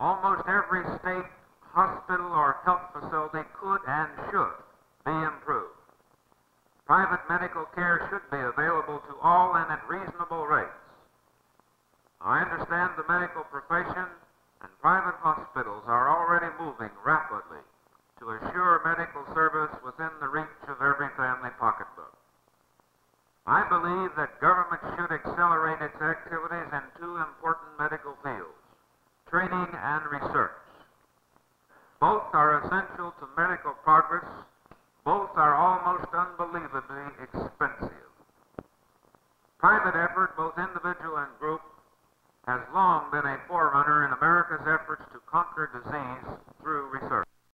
almost every state hospital or health facility could and should be improved. Private medical care should be available to all and at reasonable rates. I understand the medical profession and private hospitals are already moving rapidly to assure medical service within the reach of every family pocketbook. I believe that government should accelerate its activities in training and research. Both are essential to medical progress. Both are almost unbelievably expensive. Private effort, both individual and group, has long been a forerunner in America's efforts to conquer disease through